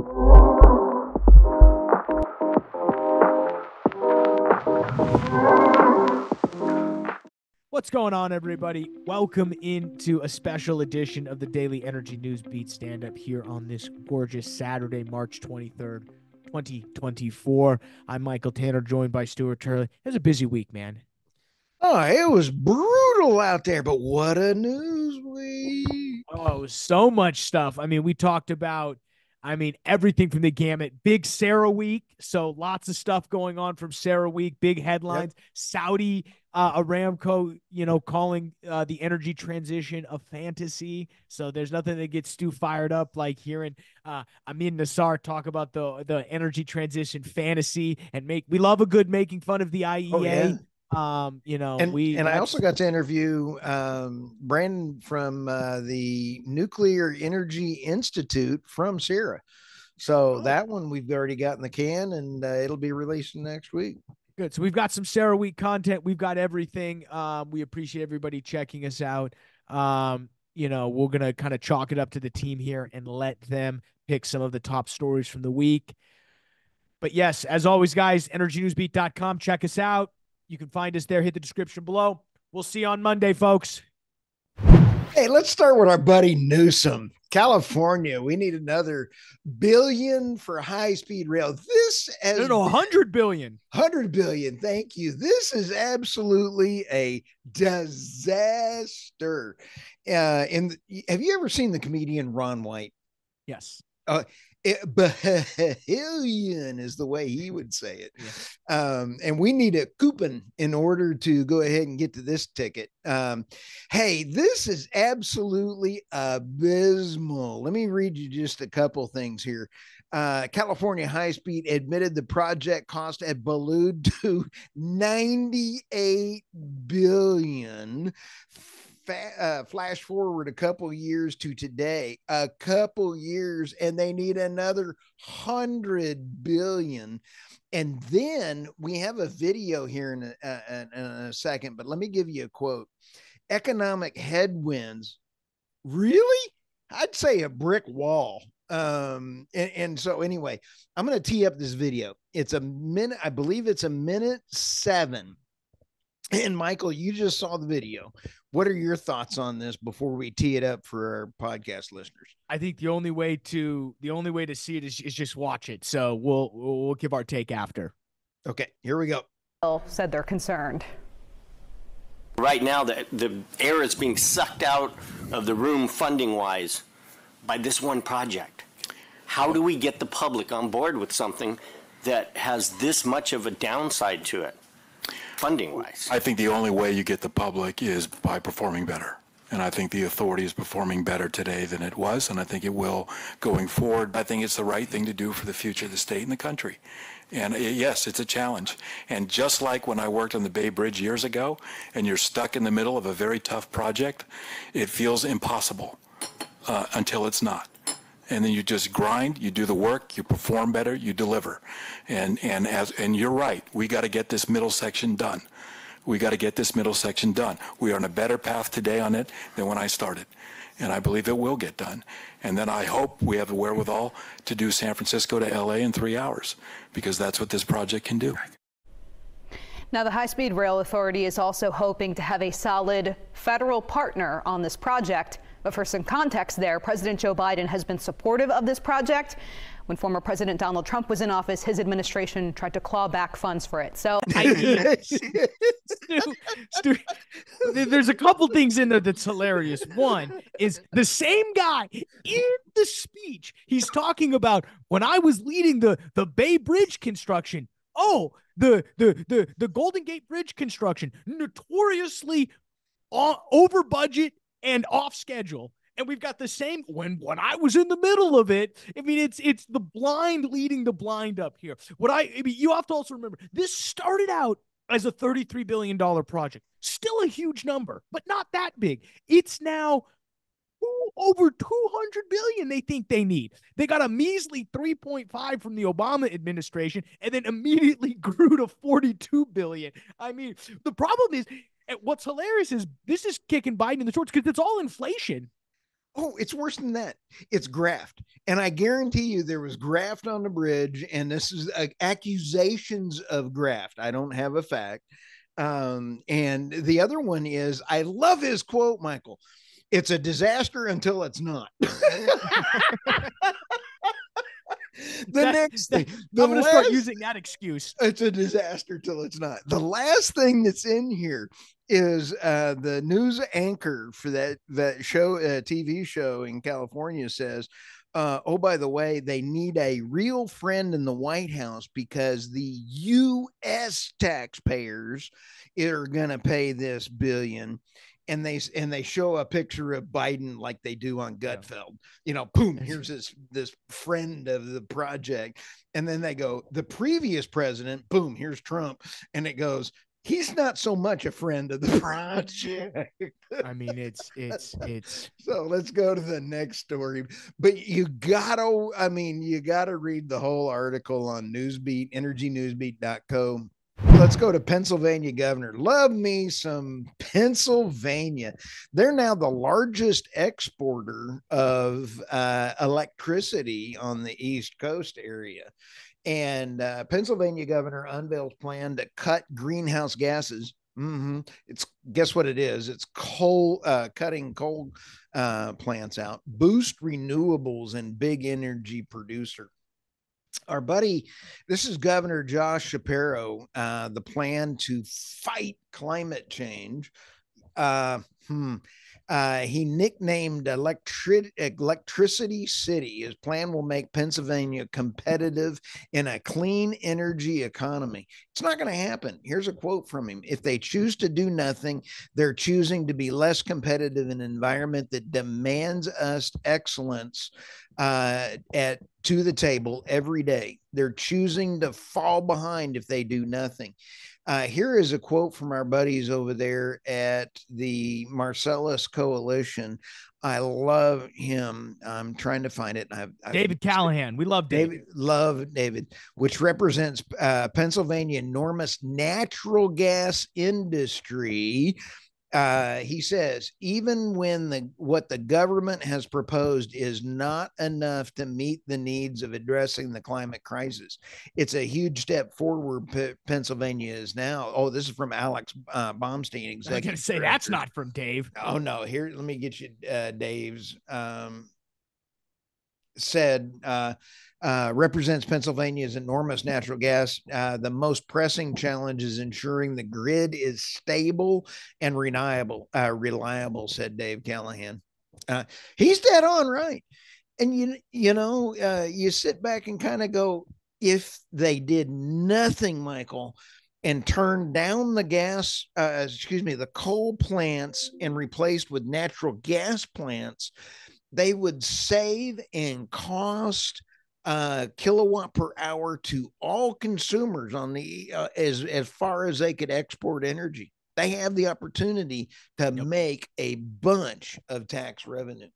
What's going on, everybody? Welcome into a special edition of the Daily Energy News Beat Stand Up here on this gorgeous Saturday, March 23rd, 2024. I'm Michael Tanner, joined by Stuart Turley. It was a busy week, man. Oh, it was brutal out there, but what a news week. Oh, so much stuff. I mean, we talked about I mean, everything from the gamut. Big CERAWeek. So lots of stuff going on from CERAWeek. Big headlines. Yep. Saudi uh, Aramco, you know, calling uh, the energy transition a fantasy. So there's nothing that gets Stu fired up like hearing uh, Amin Nasser talk about the the energy transition fantasy and make. We love a good making fun of the IEA. Oh, yeah. Um, you know, and, we and I also got to interview um, Brandon from uh, the Nuclear Energy Institute from CERA. So oh. that one we've already got in the can, and uh, it'll be released next week. Good. So we've got some CERAWeek content. We've got everything. Um, we appreciate everybody checking us out. Um, you know, we're gonna kind of chalk it up to the team here and let them pick some of the top stories from the week. But yes, as always, guys, energynewsbeat.com. Check us out. You can find us there. Hit the description below. We'll see you on Monday, folks. Hey, let's start with our buddy Newsom. California, we need another billion for high speed rail. This as no, no, 100 billion. 100 billion. Thank you. This is absolutely a disaster. Uh, and have you ever seen the comedian Ron White? Yes. Uh, Bahillion is the way he would say it. Yeah. Um, and we need a coupon in order to go ahead and get to this ticket. Um, hey, this is absolutely abysmal. Let me read you just a couple things here. Uh, California High Speed admitted the project cost had ballooned to 98 billion fa- uh, flash forward a couple years to today, a couple years, and they need another hundred billion. And then we have a video here in a, in a second, but let me give you a quote. Economic headwinds, really? I'd say a brick wall. Um, and, and so anyway, I'm going to tee up this video. It's a minute, I believe it's a minute seven. And Michael, you just saw the video. What are your thoughts on this before we tee it up for our podcast listeners? I think the only way to the only way to see it is, is just watch it. So we'll we'll give our take after. Okay, here we go. Said they're concerned. Right now, the the air is being sucked out of the room funding wise by this one project. How do we get the public on board with something that has this much of a downside to it? Funding wise? I think the only way you get the public is by performing better. And I think the authority is performing better today than it was, and I think it will going forward. I think it's the right thing to do for the future of the state and the country. And uh, yes, it's a challenge. And just like when I worked on the Bay Bridge years ago, and you're stuck in the middle of a very tough project, it feels impossible uh, until it's not and then you just grind, you do the work, you perform better, you deliver. And and as and you're right, we got to get this middle section done. We got to get this middle section done. We are on a better path today on it than when I started. And I believe it will get done. And then I hope we have the wherewithal to do San Francisco to LA in three hours, because that's what this project can do. Now, the High Speed Rail Authority is also hoping to have a solid federal partner on this project. But for some context there, President Joe Biden has been supportive of this project. When former President Donald Trump was in office, his administration tried to claw back funds for it. So I Stu, Stu, there's a couple things in there that's hilarious. One is the same guy in the speech. He's talking about when I was leading the the Bay Bridge construction. Oh, the the the the Golden Gate Bridge construction, notoriously uh, over budget and off schedule. And we've got the same when when I was in the middle of it. I mean, it's it's the blind leading the blind up here. What I, I mean, you have to also remember this started out as a $33 billion project. Still a huge number, but not that big. It's now over 200 billion they think they need. They got a measly 3.5 from the Obama administration and then immediately grew to 42 billion. I mean, the problem is what's hilarious is this is kicking Biden in the shorts because it's all inflation. Oh, it's worse than that. It's graft. And I guarantee you there was graft on the bridge, and this is uh, accusations of graft. I don't have a fact. Um, and the other one is I love his quote, Michael. It's a disaster until it's not. the That- next thing, the I'm going to start using that excuse. it's a disaster till it's not. The last thing that's in here is uh, the news anchor for that that show, uh, TV show in California says, uh, "Oh, by the way, they need a real friend in the White House because the U.S. taxpayers are going to pay this billion. And they and they show a picture of Biden like they do on. Gutfeld. You know, boom, here's this this friend of the project and then they go the previous president boom here's trump and it goes he's not so much a friend of the project I mean, it's it's it's so let's go to the next story but you gotta i mean you gotta read the whole article on newsbeat energynewsbeat.co let's go to pennsylvania governor. Love me some pennsylvania. They're now the largest exporter of uh, electricity on the east coast area. And uh, pennsylvania governor unveils plan to cut greenhouse gases. Hmm It's guess what it is? It's coal, uh, cutting coal uh, plants out, boost renewables and big energy producer. Our buddy, this is Governor Josh Shapiro. Uh, the plan to fight climate change. Uh, hmm. Uh, he nicknamed electric electricity city. His plan will make Pennsylvania competitive in a clean energy economy. It's not going to happen. Here's a quote from him: "If they choose to do nothing, they're choosing to be less competitive in an environment that demands us excellence uh, at to the table every day. They're choosing to fall behind if they do nothing." Uh, here is a quote from our buddies over there at the Marcellus Coalition. I love him. I'm trying to find it. I've, I've David Callahan. We love David. David, love David, which represents uh, Pennsylvania enormous natural gas industry. Uh, he says even when the what the government has proposed is not enough to meet the needs of addressing the climate crisis, it's a huge step forward. P- Pennsylvania is now. Oh, this is from Alex uh, Bomstein, I was executive. going to say that's not from Dave. Oh no, here let me get you uh, Dave's um, said uh, uh, represents Pennsylvania's enormous natural gas. Uh, the most pressing challenge is ensuring the grid is stable and reliable. Uh, reliable, said Dave Callahan. Uh, he's dead on right. And you you know uh, you sit back and kind of go, if they did nothing, Michael, and turned down the gas, excuse me, the coal plants and replaced with natural gas plants, they would save and cost uh, kilowatt per hour to all consumers on the uh, as as far as they could export energy. They have the opportunity to Yep. make a bunch of tax revenue.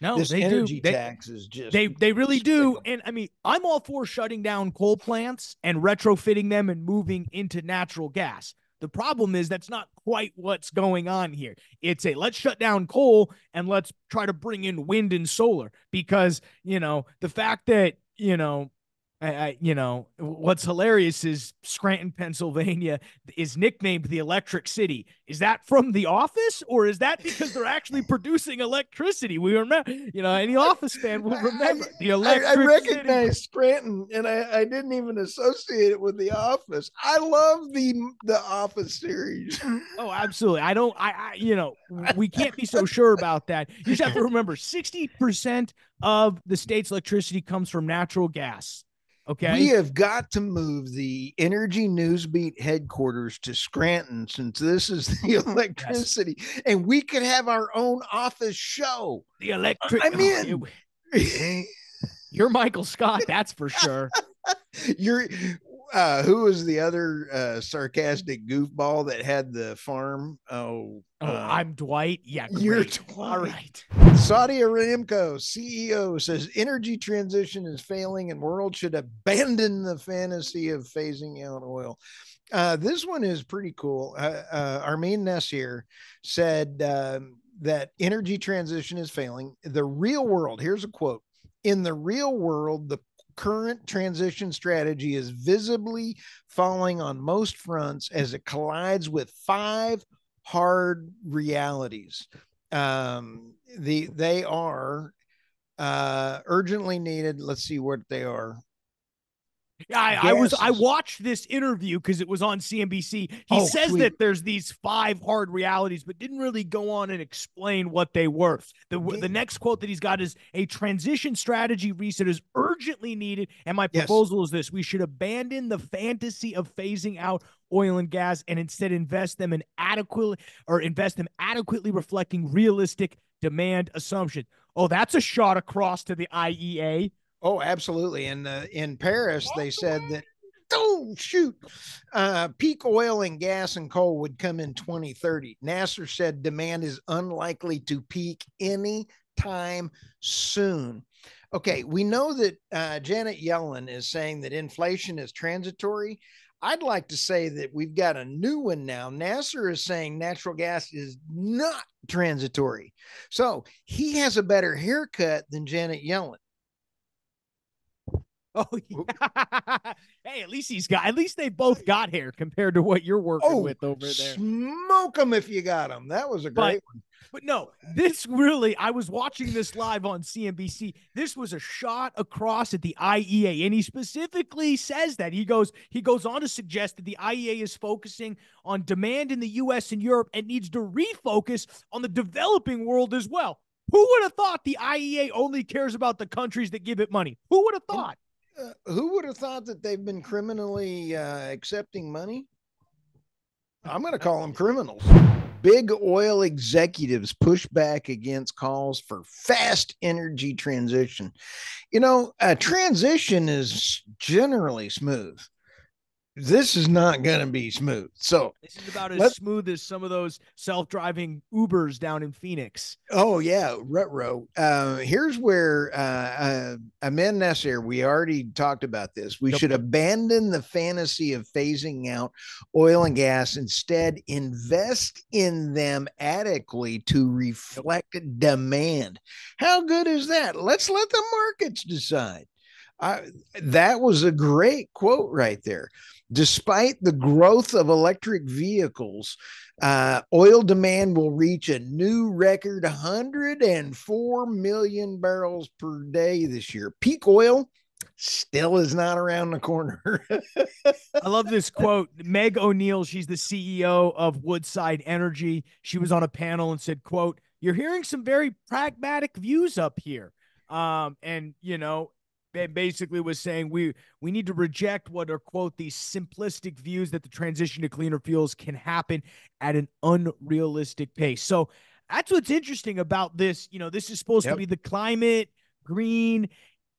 No, this they energy do. They, tax is just they they really do. And I mean, I'm all for shutting down coal plants and retrofitting them and moving into natural gas. The problem is that's not quite what's going on here. It's a let's shut down coal and let's try to bring in wind and solar because, you know, the fact that, you know, I, I, you know, what's hilarious is Scranton, Pennsylvania is nicknamed the Electric City. Is that from The Office, or is that because they're actually producing electricity? We remember, you know, any Office fan will I- remember the I, Electric I City. recognize Scranton, and I, I didn't even associate it with The Office. I love the the Office series. Oh, absolutely. I don't. I, I. You know, we can't be so sure about that. You just have to remember, sixty percent of the state's electricity comes from natural gas. Okay. We have got to move the Energy Newsbeat headquarters to Scranton since this is the electricity, and we could have our own office show. the electric. I'm oh, in. You're Michael Scott, that's for sure. You're uh who was the other uh sarcastic goofball that had the farm? Oh, Oh, uh, I'm Dwight. Yeah, you're great. Dwight. All right. Saudi Aramco CEO says energy transition is failing and world should abandon the fantasy of phasing out oil. Uh, this one is pretty cool. Uh, uh, Amin Nasser said um, that energy transition is failing. The real world, here's a quote In the real world, the current transition strategy is visibly falling on most fronts as it collides with five hard realities. Um, the they are uh, urgently needed. Let's see what they are. I, I was I watched this interview because it was on CNBC. He oh, says sweet. that there's these five hard realities, but didn't really go on and explain what they were. The the next quote that he's got is a transition strategy reset is urgently needed. And my proposal yes. is this: we should abandon the fantasy of phasing out oil and gas and instead invest them in adequately or invest them adequately reflecting realistic demand assumption. Oh, that's a shot across to the IEA. Oh, absolutely. And uh, in Paris, they said that oh shoot. Uh, peak oil and gas and coal would come in 2030 nasser said demand is unlikely to peak any time soon. Okay we know that uh, janet yellen is saying that inflation is transitory. I'd like to say that we've got a new one now. Nasser is saying natural gas is not transitory. So he has a better haircut than janet yellen Oh, yeah. hey, at least he's got. At least they both got hair compared to what you're working oh, with over there. Smoke them if you got them. That was a great but, one. But no, this really. I was watching this live on CNBC. This was a shot across at the IEA, and he specifically says that he goes. He goes on to suggest that the IEA is focusing on demand in the U.S. and Europe and needs to refocus on the developing world as well. Who would have thought the IEA only cares about the countries that give it money? Who would have thought? Uh, who would have thought that they've been criminally uh, accepting money? I'm going to call them criminals. Big oil executives push back against calls for fast energy transition. You know, a transition is generally smooth this is not going to be smooth. So this is about as smooth as some of those self-driving Ubers down in Phoenix. Oh yeah, retro. Uh, here's where uh, uh, Ahmed Nasser. We already talked about this. We yep. should abandon the fantasy of phasing out oil and gas. Instead, invest in them adequately to reflect demand. How good is that? Let's let the markets decide. I, that was a great quote right there. Despite the growth of electric vehicles, uh, oil demand will reach a new record 104 million barrels per day this year. Peak oil still is not around the corner. I love this quote. Meg O'Neill, she's the CEO of Woodside Energy. She was on a panel and said, quote, you're hearing some very pragmatic views up here. Um, and you know, basically was saying we we need to reject what are quote these simplistic views that the transition to cleaner fuels can happen at an unrealistic pace. So that's what's interesting about this. You know, this is supposed yep. to be the climate green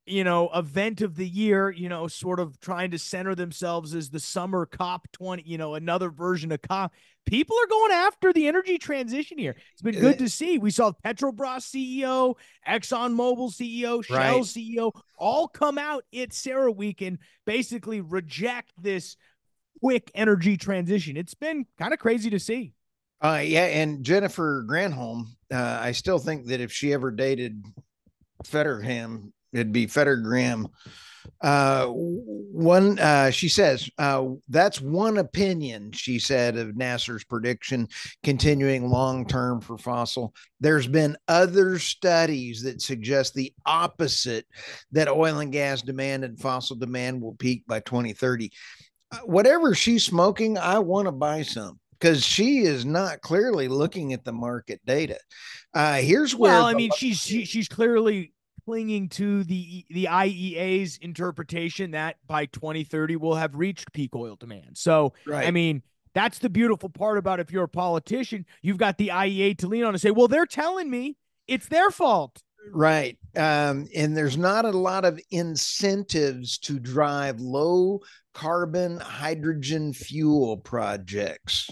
you know, event of the year, you know, sort of trying to center themselves as the summer COP 20, you know, another version of COP. People are going after the energy transition here. It's been good to see. We saw Petrobras CEO, ExxonMobil CEO, Shell right. CEO all come out at CERAWeek and basically reject this quick energy transition. It's been kind of crazy to see. Uh, yeah, and Jennifer Granholm, uh, I still think that if she ever dated Fetterman, it'd be Fetter Graham. Uh, one, uh, she says, uh, that's one opinion, she said, of Nasser's prediction continuing long term for fossil. There's been other studies that suggest the opposite that oil and gas demand and fossil demand will peak by 2030. Uh, whatever she's smoking, I want to buy some because she is not clearly looking at the market data. Uh, here's where. Well, I mean, she's she, she's clearly clinging to the the IEA's interpretation that by 2030 we'll have reached peak oil demand. So, right. I mean, that's the beautiful part about if you're a politician, you've got the IEA to lean on and say, "Well, they're telling me it's their fault." Right. Um, and there's not a lot of incentives to drive low carbon hydrogen fuel projects.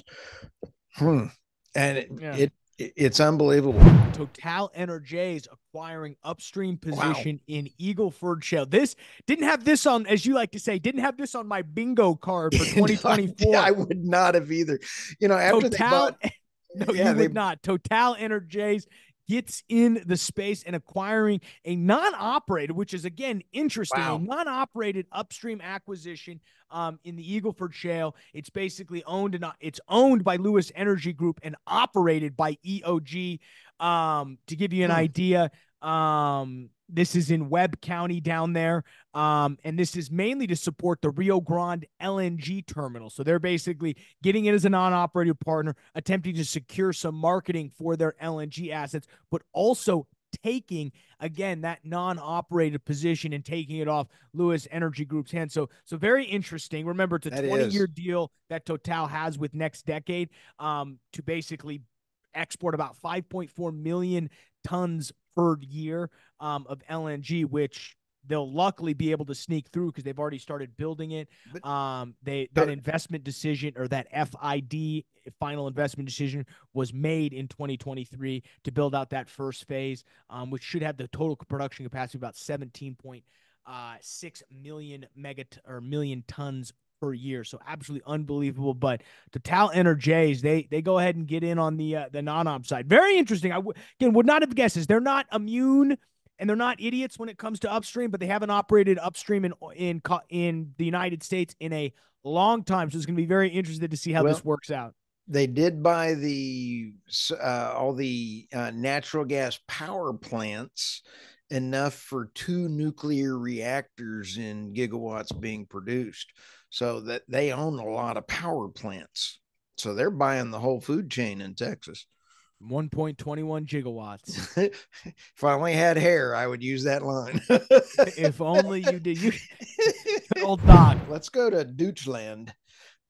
Hmm. And it, yeah. it it's unbelievable. Total Energies acquiring upstream position wow. in Eagleford Shale. This didn't have this on, as you like to say, didn't have this on my bingo card for 2024. I would not have either. You know, after Total, they bought No, Yeah, you they- would not. Total Energies gets in the space and acquiring a non-operated, which is again interesting, Wow. a non-operated upstream acquisition um, in the Eagleford Shale. It's basically owned and it's owned by Lewis Energy Group and operated by EOG. Um, to give you an Hmm. idea, um, this is in Webb County down there. Um, and this is mainly to support the Rio Grande LNG terminal. So they're basically getting it as a non operated partner, attempting to secure some marketing for their LNG assets, but also taking again that non-operated position and taking it off Lewis Energy Group's hands. So so very interesting. Remember it's a That 20 is. year deal that Total has with Next Decade um to basically export about 5.4 million tons per year um, of LNG, which they'll luckily be able to sneak through because they've already started building it. Um, they that investment decision or that FID final investment decision was made in 2023 to build out that first phase, um, which should have the total production capacity about 17.6 million megat or million tons per year. So absolutely unbelievable. But Total Energies, they they go ahead and get in on the uh, the non-op side. Very interesting. I w- again would not have guessed this. They're not immune and they're not idiots when it comes to upstream, but they haven't operated upstream in in in the United States in a long time. So it's going to be very interested to see how this works out. they did buy the uh, all the uh, natural gas power plants enough for two nuclear reactors in gigawatts being produced so that they own a lot of power plants so they're buying the whole food chain in texas 1.21 gigawatts. if i only had hair i would use that line if only you did. You old doc. let's go to deutschland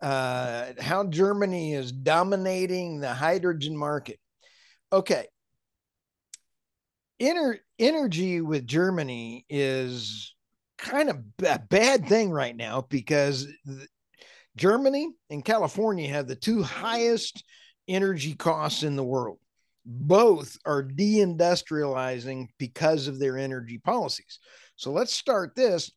uh, how germany is dominating the hydrogen market okay Ener- energy with Germany is kind of a bad thing right now because Germany and California have the two highest energy costs in the world. Both are deindustrializing because of their energy policies. So let's start this.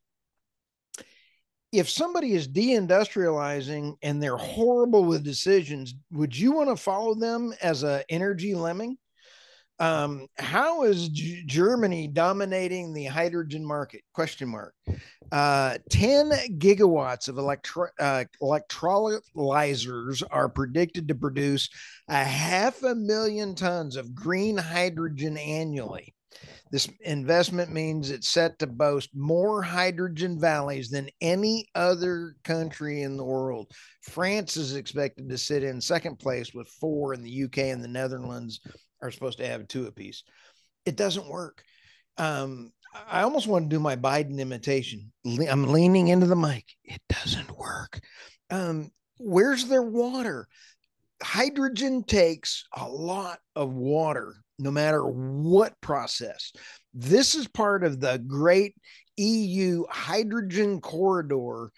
If somebody is deindustrializing and they're horrible with decisions, would you want to follow them as an energy lemming? Um, how is G- Germany dominating the hydrogen market? Question mark. Uh, 10 gigawatts of electro- uh, electrolyzers are predicted to produce a half a million tons of green hydrogen annually. This investment means it's set to boast more hydrogen valleys than any other country in the world. France is expected to sit in second place with four, and the UK and the Netherlands are supposed to have two apiece. It doesn't work. Um, I almost want to do my Biden imitation. I'm leaning into the mic. It doesn't work. Um, where's their water? Hydrogen takes a lot of water, no matter what process. This is part of the great EU hydrogen corridor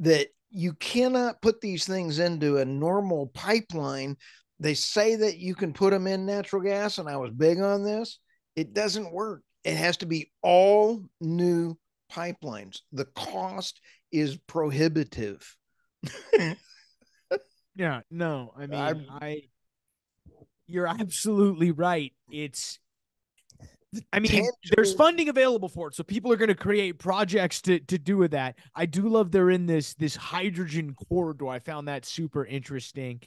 that you cannot put these things into a normal pipeline they say that you can put them in natural gas, and I was big on this. It doesn't work. It has to be all new pipelines. The cost is prohibitive. Yeah, no, I mean, I'm- I, you're absolutely right. It's, I mean, there's funding available for it, so people are going to create projects to to do with that. I do love they're in this this hydrogen corridor. I found that super interesting.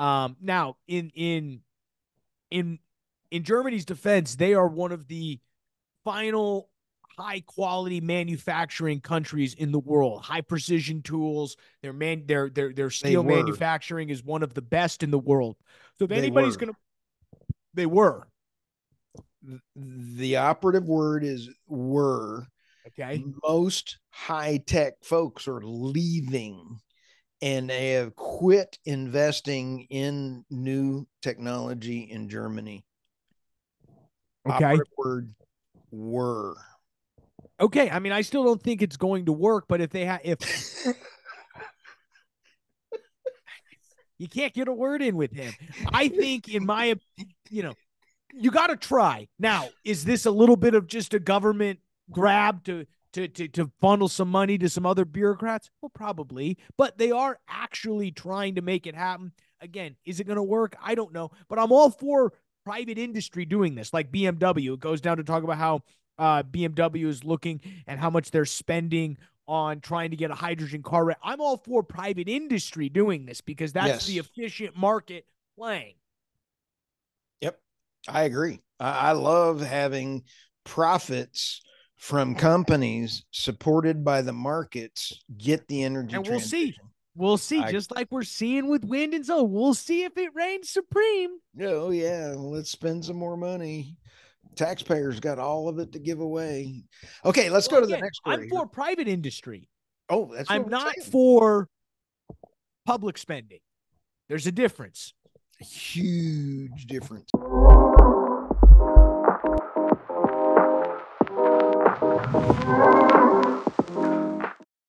Um, now in in in in Germany's defense, they are one of the final high quality manufacturing countries in the world. High precision tools, their man their their their steel manufacturing is one of the best in the world. So if They anybody's were. to they were, The operative word is were. okay? Most high tech folks are leaving and they have quit investing in new technology in Germany. Okay. Operative word were. Okay, I mean I still don't think it's going to work, but if they have if you can't get a word in with him. I think in my you know, you got to try. Now, is this a little bit of just a government grab to to, to to funnel some money to some other bureaucrats? Well, probably, but they are actually trying to make it happen. Again, is it going to work? I don't know, but I'm all for private industry doing this, like BMW. It goes down to talk about how uh, BMW is looking and how much they're spending on trying to get a hydrogen car. I'm all for private industry doing this because that's yes. the efficient market playing. Yep, I agree. I, I love having profits from companies supported by the markets get the energy. And we'll see. We'll see, I, just like we're seeing with wind and solar. We'll see if it reigns supreme. Oh yeah, let's spend some more money. Taxpayers got all of it to give away. Okay, let's well, go to again, the next. I'm for private industry. Oh, that's. I'm not saying. for public spending. There's a difference. A huge difference. You.